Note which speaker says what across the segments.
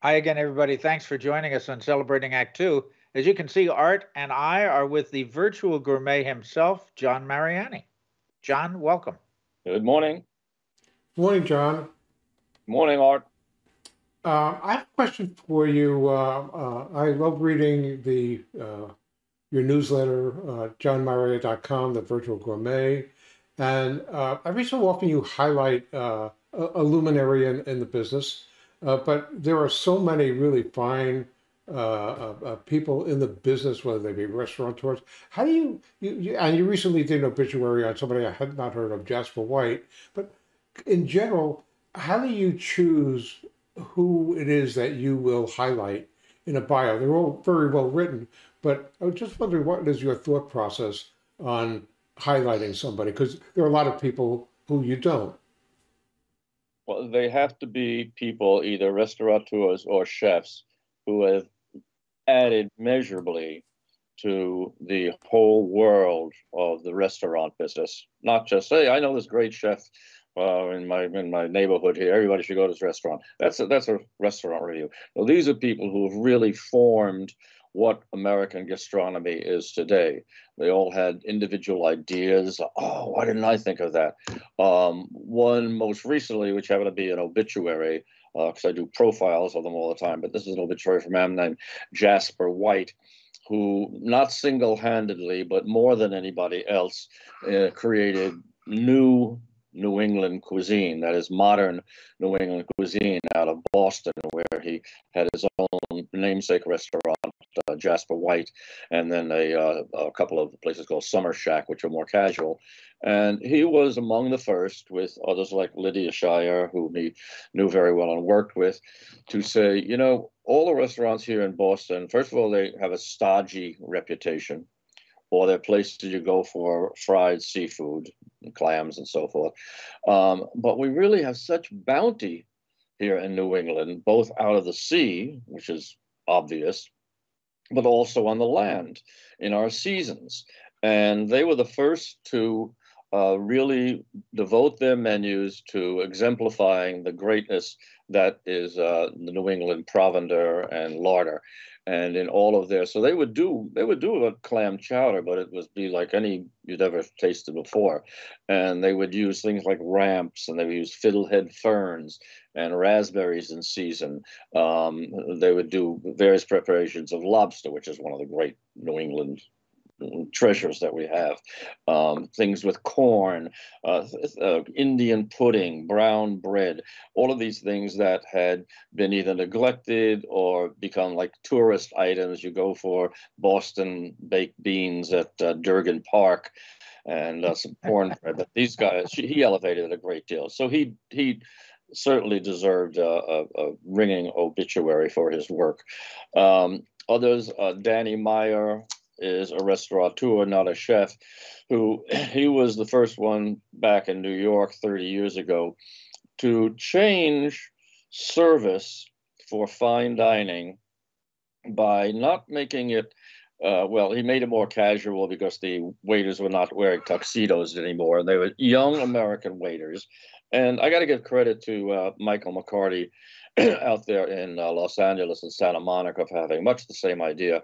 Speaker 1: Hi again, everybody. Thanks for joining us on Celebrating Act Two. As you can see, Art and I are with the virtual gourmet himself, John Mariani. John, welcome.
Speaker 2: Good morning.
Speaker 3: Morning, John.
Speaker 2: Morning, Art.
Speaker 3: Uh, I have a question for you. Uh, uh, I love reading the uh, your newsletter, uh, johnmariani.com, the virtual gourmet. And uh, every so often you highlight uh, a, a luminary in, in the business. Uh, but there are so many really fine uh, uh, people in the business, whether they be restaurateurs. How do you, you, you, and you recently did an obituary on somebody I had not heard of, Jasper White, but in general, how do you choose who it is that you will highlight in a bio? They're all very well written, but I was just wondering what is your thought process on highlighting somebody? Because there are a lot of people who you don't.
Speaker 2: Well, they have to be people, either restaurateurs or chefs, who have added measurably to the whole world of the restaurant business. Not just, hey, I know this great chef uh, in my in my neighborhood here. Everybody should go to this restaurant. That's a, that's a restaurant review. Well, these are people who have really formed what American gastronomy is today. They all had individual ideas. Oh, why didn't I think of that? Um, one most recently, which happened to be an obituary, because uh, I do profiles of them all the time, but this is an obituary from a man named Jasper White, who not single handedly, but more than anybody else, uh, created new New England cuisine, that is modern New England cuisine out of Boston, where he had his own namesake restaurant, uh, Jasper White, and then a, uh, a couple of places called Summer Shack, which are more casual. And he was among the first, with others like Lydia Shire, whom he knew very well and worked with, to say, you know, all the restaurants here in Boston, first of all, they have a stodgy reputation or they're places you go for fried seafood, and clams, and so forth. Um, but we really have such bounty here in New England, both out of the sea, which is obvious, but also on the land in our seasons. And they were the first to uh, really devote their menus to exemplifying the greatness that is uh, the New England provender and larder and in all of their so they would do they would do a clam chowder but it would be like any you'd ever tasted before. And they would use things like ramps and they would use fiddlehead ferns and raspberries in season. Um, they would do various preparations of lobster which is one of the great new england treasures that we have. Um, things with corn, uh, uh, Indian pudding, brown bread, all of these things that had been either neglected or become like tourist items. You go for Boston baked beans at uh, Durgin Park and uh, some cornbread. But these guys, he elevated it a great deal. So he he certainly deserved a, a, a ringing obituary for his work. Um, others, uh, Danny Meyer, is a restaurateur, not a chef, who he was the first one back in New York 30 years ago to change service for fine dining by not making it uh, well, he made it more casual because the waiters were not wearing tuxedos anymore. They were young American waiters. And I got to give credit to uh, Michael McCarty out there in uh, Los Angeles and Santa Monica for having much the same idea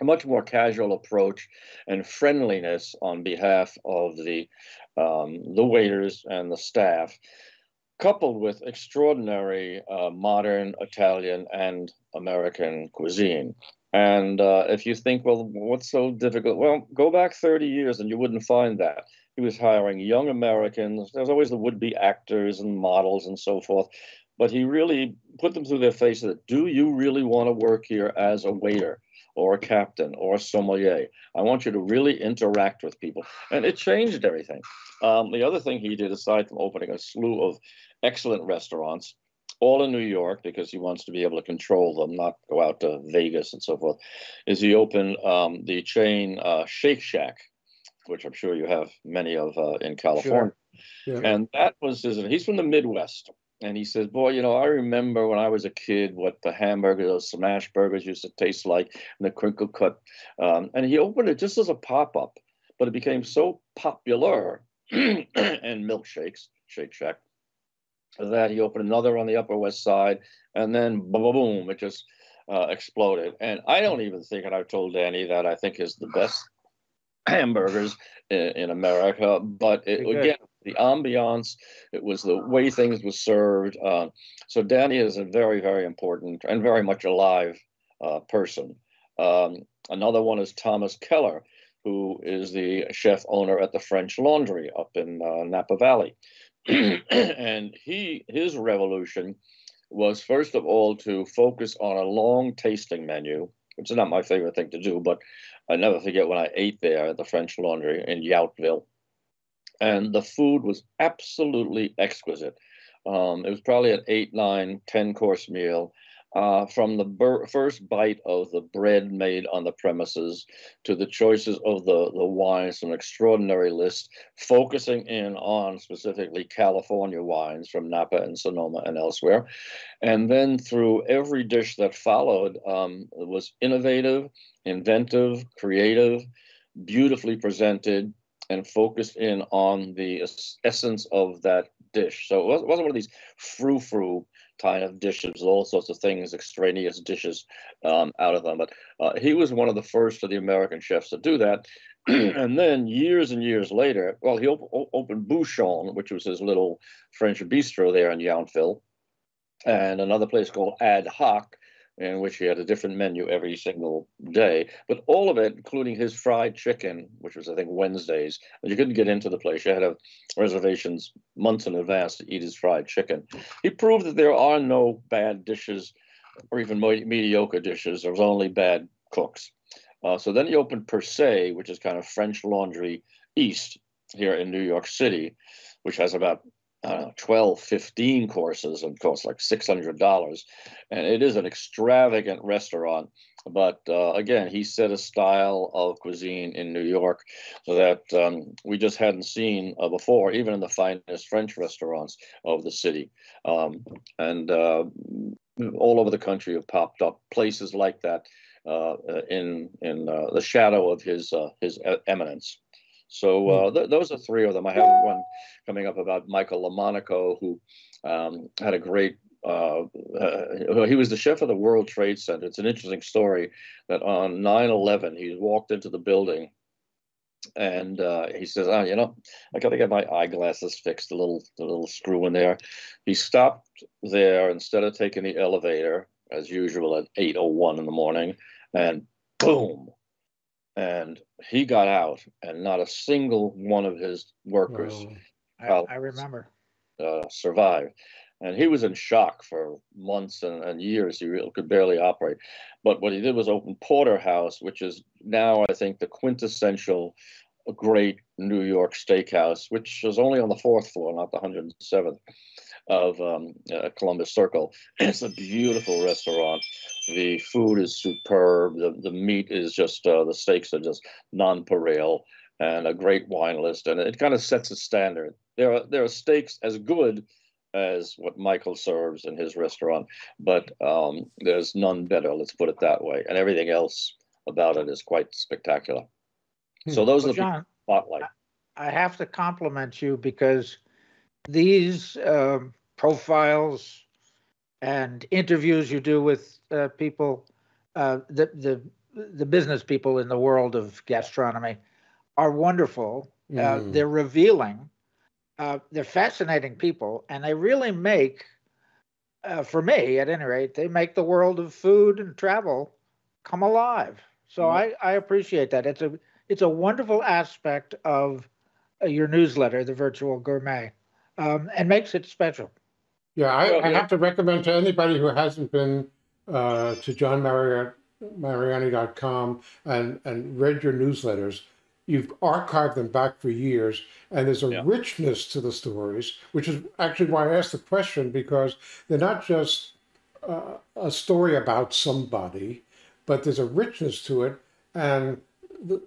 Speaker 2: a much more casual approach and friendliness on behalf of the um, the waiters and the staff, coupled with extraordinary uh, modern Italian and American cuisine. And uh, if you think, well, what's so difficult? Well, go back 30 years and you wouldn't find that. He was hiring young Americans. There's always the would-be actors and models and so forth. But he really put them through their faces. Do you really want to work here as a waiter? Or a captain or a sommelier. I want you to really interact with people. And it changed everything. Um, the other thing he did, aside from opening a slew of excellent restaurants, all in New York, because he wants to be able to control them, not go out to Vegas and so forth, is he opened um, the chain uh, Shake Shack, which I'm sure you have many of uh, in California. Sure. Yeah. And that was his, he's from the Midwest and he says, "Boy, you know, I remember when I was a kid what the hamburgers, those smash burgers, used to taste like, and the crinkle cut." Um, and he opened it just as a pop up, but it became so popular, and milkshakes, Shake Shack, that. He opened another on the Upper West Side, and then boom, boom, it just uh, exploded. And I don't even think, and I've told Danny that I think is the best hamburgers in, in America. But it, again, the ambiance, it was the way things were served. Uh, so Danny is a very, very important and very much alive uh, person. Um, another one is Thomas Keller, who is the chef owner at the French Laundry up in uh, Napa Valley. and he his revolution was first of all to focus on a long tasting menu, which is not my favorite thing to do, but I never forget when I ate there at the French Laundry in Yountville. And the food was absolutely exquisite. Um, it was probably an eight, nine, ten course meal uh, from the bur- first bite of the bread made on the premises to the choices of the, the wines, an extraordinary list, focusing in on specifically California wines from Napa and Sonoma and elsewhere. And then through every dish that followed um, was innovative, inventive, creative, beautifully presented, and focused in on the essence of that dish. So it wasn't one of these frou frou kind of dishes, all sorts of things, extraneous dishes um, out of them. But uh, he was one of the first of the American chefs to do that. and then years and years later, well, he op- opened Bouchon, which was his little French bistro there in Yountville, and another place called Ad Hoc, in which he had a different menu every single day. But all of it, including his fried chicken, which was I think Wednesdays, and you couldn't get into the place. You had to have reservations months in advance to eat his fried chicken. He proved that there are no bad dishes or even mediocre dishes. There was only bad cooks. Uh, so then he opened Per Se, which is kind of French Laundry East here in New York City, which has about uh, 12, 15 courses and costs like $600. And it is an extravagant restaurant. But uh, again, he set a style of cuisine in New York that um, we just hadn't seen uh, before, even in the finest French restaurants of the city. Um, and uh, all over the country have popped up places like that uh, in in uh, the shadow of his his eminence. So hmm. uh, th- those are three of them. I have one coming up about Michael Lomonaco, who um, had a great. Uh, uh, he was the chef of the World Trade Center. It's an interesting story that on 9/11 he walked into the building, and uh, he says, "Ah, oh, you know, I got to get my eyeglasses fixed. A little, a little screw in there." He stopped there instead of taking the elevator as usual at 8:01 in the morning, and boom, and he got out, and not a single one of his workers,
Speaker 1: I, I, remember,
Speaker 2: uh, survived. And he was in shock for months and, and years. He really could barely operate. But what he did was open Porterhouse, which is now, I think, the quintessential great New York steakhouse, which is only on the fourth floor, not the 107th of um, uh, Columbus Circle. It's a beautiful restaurant. The food is superb. The, the meat is just, uh, the steaks are just nonpareil and a great wine list. And it kind of sets a standard. There are, there are steaks as good as what Michael serves in his restaurant, but um, there's none better, let's put it that way. And everything else about it is quite spectacular. Hmm. So those well, are the John, spotlight.
Speaker 1: I have to compliment you because these um, profiles and interviews you do with uh, people, uh, the the the business people in the world of gastronomy, are wonderful. Mm. Uh, hmm. they're revealing. Uh, they're fascinating people, and they really make, uh, for me at any rate, they make the world of food and travel come alive. So mm. I, I appreciate that. It's a it's a wonderful aspect of uh, your newsletter, the Virtual Gourmet, um, and makes it special.
Speaker 3: Yeah, I, I, have to recommend to anybody who hasn't been uh, to johnmariani.com and, and read your newsletters. You've archived them back for years, and there's a yeah. richness to the stories, which is actually why I asked the question because they're not just uh, a story about somebody, but there's a richness to it, and the,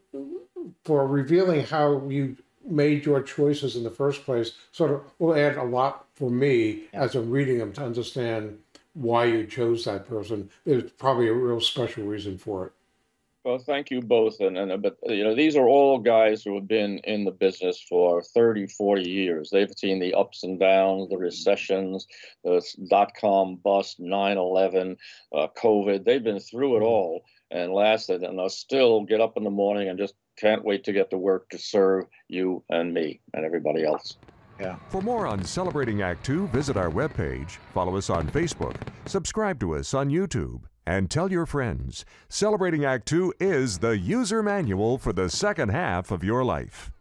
Speaker 3: for revealing how you made your choices in the first place sort of will add a lot for me yeah. as I'm reading them to understand why you chose that person. There's probably a real special reason for it.
Speaker 2: Well, thank you both. And, and uh, but uh, you know, these are all guys who have been in the business for 30, 40 years. They've seen the ups and downs, the recessions, the dot com bust, 9 11, uh, COVID. They've been through it mm-hmm. all and lasted, and they'll still get up in the morning and just can't wait to get to work to serve you and me and everybody else.
Speaker 1: Yeah.
Speaker 4: For more on Celebrating Act Two, visit our webpage, follow us on Facebook, subscribe to us on YouTube, and tell your friends. Celebrating Act Two is the user manual for the second half of your life.